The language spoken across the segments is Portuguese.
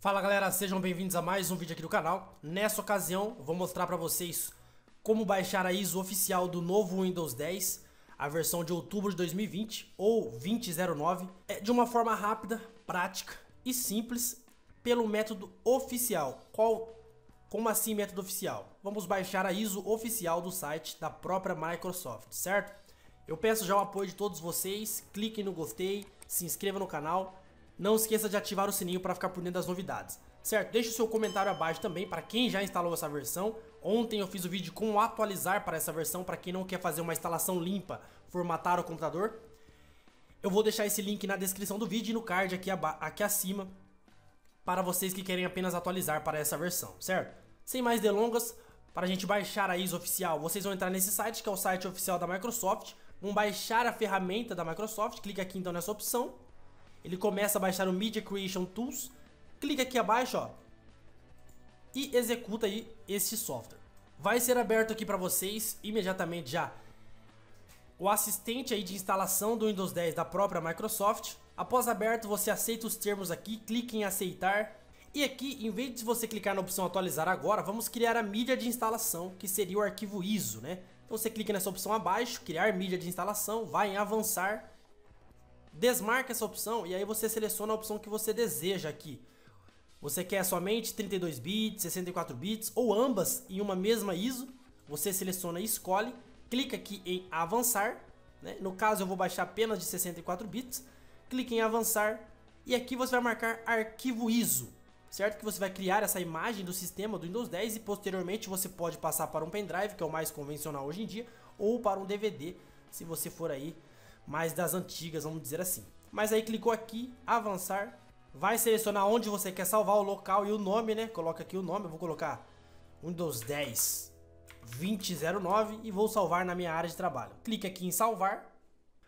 Fala galera, sejam bem-vindos a mais um vídeo aqui do canal. Nessa ocasião, vou mostrar para vocês como baixar a ISO oficial do novo Windows 10, a versão de outubro de 2020 ou 2009, é, de uma forma rápida, prática e simples pelo método oficial. Qual como assim método oficial? Vamos baixar a ISO oficial do site da própria Microsoft, certo? Eu peço já o apoio de todos vocês, cliquem no gostei, se inscreva no canal não esqueça de ativar o sininho para ficar por dentro das novidades. Certo? Deixe o seu comentário abaixo também para quem já instalou essa versão. Ontem eu fiz o vídeo como atualizar para essa versão para quem não quer fazer uma instalação limpa, formatar o computador. Eu vou deixar esse link na descrição do vídeo e no card aqui, aqui acima para vocês que querem apenas atualizar para essa versão, certo? Sem mais delongas, para a gente baixar a ISO oficial, vocês vão entrar nesse site que é o site oficial da Microsoft, vão baixar a ferramenta da Microsoft, clica aqui então nessa opção ele começa a baixar o Media Creation Tools, clica aqui abaixo, ó, e executa aí este software. Vai ser aberto aqui para vocês imediatamente já o assistente aí de instalação do Windows 10 da própria Microsoft. Após aberto, você aceita os termos aqui, clique em aceitar. E aqui, em vez de você clicar na opção atualizar agora, vamos criar a mídia de instalação, que seria o arquivo ISO, né? Então você clica nessa opção abaixo, criar mídia de instalação, vai em avançar Desmarca essa opção e aí você seleciona a opção que você deseja aqui. Você quer somente 32 bits, 64 bits ou ambas em uma mesma ISO. Você seleciona e escolhe, clica aqui em avançar. Né? No caso eu vou baixar apenas de 64 bits. Clique em avançar e aqui você vai marcar arquivo ISO. Certo? Que você vai criar essa imagem do sistema do Windows 10 e posteriormente você pode passar para um pendrive, que é o mais convencional hoje em dia, ou para um DVD, se você for aí mais das antigas, vamos dizer assim. Mas aí clicou aqui, avançar, vai selecionar onde você quer salvar o local e o nome, né? Coloca aqui o nome, eu vou colocar Windows 10 2009 e vou salvar na minha área de trabalho. Clique aqui em salvar,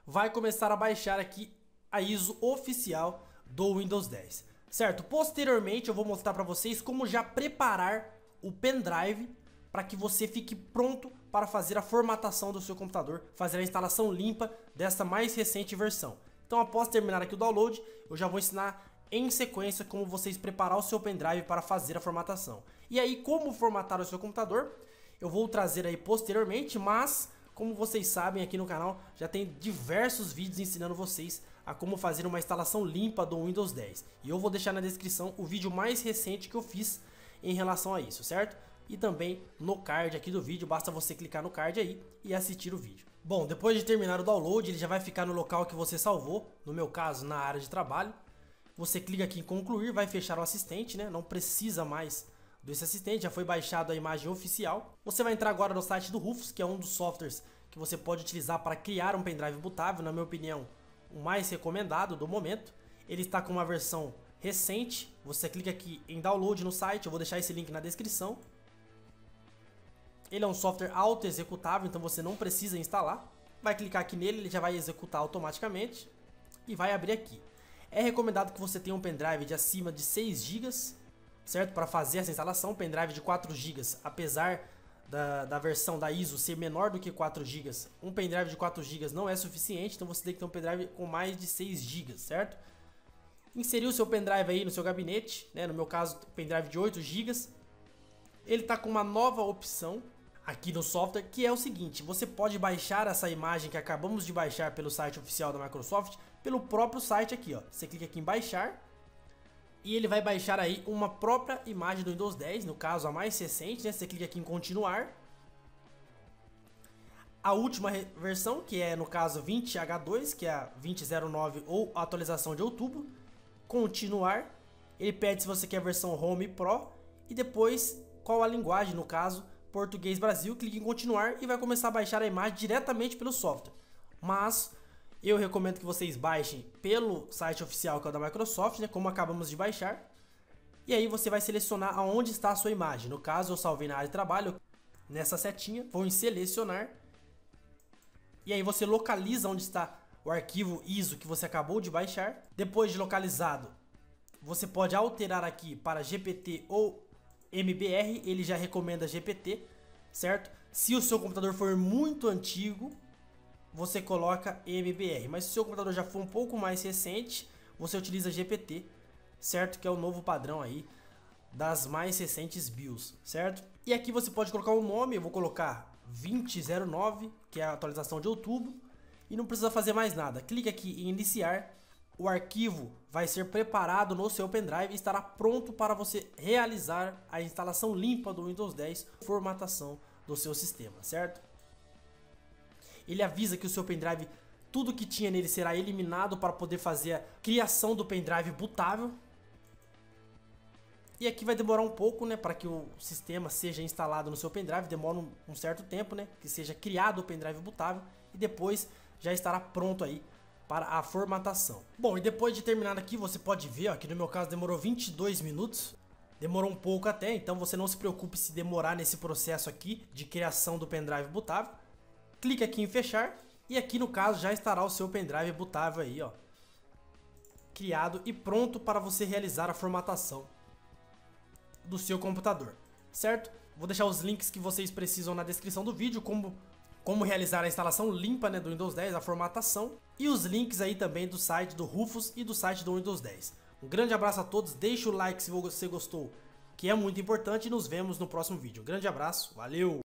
vai começar a baixar aqui a ISO oficial do Windows 10. Certo? Posteriormente eu vou mostrar para vocês como já preparar o pendrive para que você fique pronto para fazer a formatação do seu computador, fazer a instalação limpa desta mais recente versão. Então após terminar aqui o download, eu já vou ensinar em sequência como vocês preparar o seu pendrive para fazer a formatação. E aí como formatar o seu computador, eu vou trazer aí posteriormente, mas como vocês sabem aqui no canal, já tem diversos vídeos ensinando vocês a como fazer uma instalação limpa do Windows 10. E eu vou deixar na descrição o vídeo mais recente que eu fiz em relação a isso, certo? E também no card aqui do vídeo, basta você clicar no card aí e assistir o vídeo. Bom, depois de terminar o download, ele já vai ficar no local que você salvou, no meu caso, na área de trabalho. Você clica aqui em concluir, vai fechar o assistente, né? Não precisa mais desse assistente, já foi baixado a imagem oficial. Você vai entrar agora no site do Rufus, que é um dos softwares que você pode utilizar para criar um pendrive bootável, na minha opinião, o mais recomendado do momento. Ele está com uma versão recente, você clica aqui em download no site, eu vou deixar esse link na descrição. Ele é um software auto-executável, então você não precisa instalar. Vai clicar aqui nele, ele já vai executar automaticamente e vai abrir aqui. É recomendado que você tenha um pendrive de acima de 6 GB, certo? Para fazer essa instalação, pendrive de 4 GB, apesar da, da versão da ISO ser menor do que 4 GB, um pendrive de 4 GB não é suficiente, então você tem que ter um pendrive com mais de 6 GB, certo? Inserir o seu pendrive aí no seu gabinete, né? no meu caso, pendrive de 8 GB. Ele está com uma nova opção, aqui no software, que é o seguinte, você pode baixar essa imagem que acabamos de baixar pelo site oficial da Microsoft, pelo próprio site aqui, ó. Você clica aqui em baixar, e ele vai baixar aí uma própria imagem do Windows 10, no caso a mais recente, né? Você clica aqui em continuar. A última versão, que é no caso 20H2, que é a 2009 ou atualização de outubro. Continuar. Ele pede se você quer a versão Home Pro e depois qual a linguagem, no caso Português Brasil, clique em continuar e vai começar a baixar a imagem diretamente pelo software. Mas eu recomendo que vocês baixem pelo site oficial que é o da Microsoft, né, como acabamos de baixar. E aí você vai selecionar aonde está a sua imagem. No caso, eu salvei na área de trabalho, nessa setinha, vou em selecionar. E aí você localiza onde está o arquivo ISO que você acabou de baixar. Depois de localizado, você pode alterar aqui para GPT ou MBR, ele já recomenda GPT, certo? Se o seu computador for muito antigo, você coloca MBR. Mas se o seu computador já for um pouco mais recente, você utiliza GPT, certo? Que é o novo padrão aí das mais recentes BIOS, certo? E aqui você pode colocar o um nome, eu vou colocar 2009, que é a atualização de outubro, e não precisa fazer mais nada. Clique aqui em iniciar, o arquivo vai ser preparado no seu pendrive e estará pronto para você realizar a instalação limpa do Windows 10, formatação do seu sistema, certo? Ele avisa que o seu pendrive, tudo que tinha nele será eliminado para poder fazer a criação do pendrive bootável. E aqui vai demorar um pouco, né, para que o sistema seja instalado no seu pendrive, demora um, um certo tempo, né, que seja criado o pendrive bootável e depois já estará pronto aí para a formatação. Bom, e depois de terminar aqui, você pode ver, ó, que no meu caso demorou 22 minutos, demorou um pouco até, então você não se preocupe se demorar nesse processo aqui de criação do pendrive bootável clique aqui em fechar e aqui no caso já estará o seu pendrive bootável aí, ó, criado e pronto para você realizar a formatação do seu computador, certo? Vou deixar os links que vocês precisam na descrição do vídeo, como, como realizar a instalação limpa né, do Windows 10, a formatação, e os links aí também do site do Rufus e do site do Windows 10. Um grande abraço a todos, deixe o like se você gostou, que é muito importante, e nos vemos no próximo vídeo. Um grande abraço, valeu!